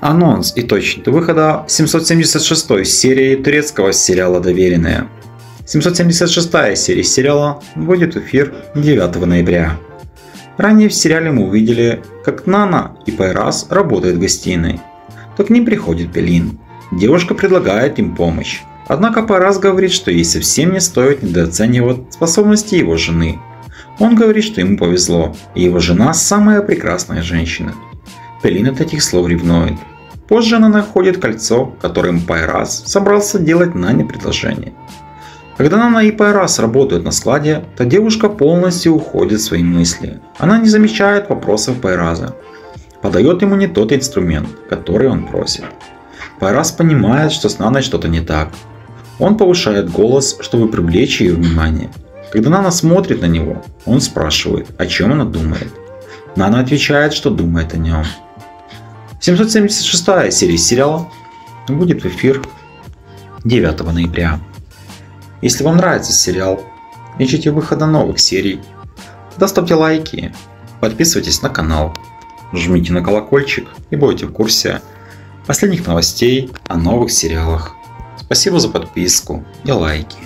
Анонс и точный выхода 776 серии турецкого сериала «Доверенные». 776 серия сериала будет в эфир 9 ноября. Ранее в сериале мы увидели, как Нана и Пайрас работают в гостиной. То к ним приходит Пелин. Девушка предлагает им помощь. Однако Пайрас говорит, что ей совсем не стоит недооценивать способности его жены. Он говорит, что ему повезло, и его жена самая прекрасная женщина. Пелин от этих слов ревнует. Позже она находит кольцо, которым Пайрас собрался делать Нане предложение. Когда Нана и Пайрас работают на складе, то девушка полностью уходит в свои мысли. Она не замечает вопросов Пайраза. Подает ему не тот инструмент, который он просит. Пайрас понимает, что с Наной что-то не так. Он повышает голос, чтобы привлечь ее внимание. Когда Нана смотрит на него, он спрашивает, о чем она думает. Нана отвечает, что думает о нем. 776 серия сериала будет в эфир 9 ноября. Если вам нравится сериал и ждите выхода новых серий, то ставьте лайки, подписывайтесь на канал, жмите на колокольчик и будете в курсе последних новостей о новых сериалах. Спасибо за подписку и лайки.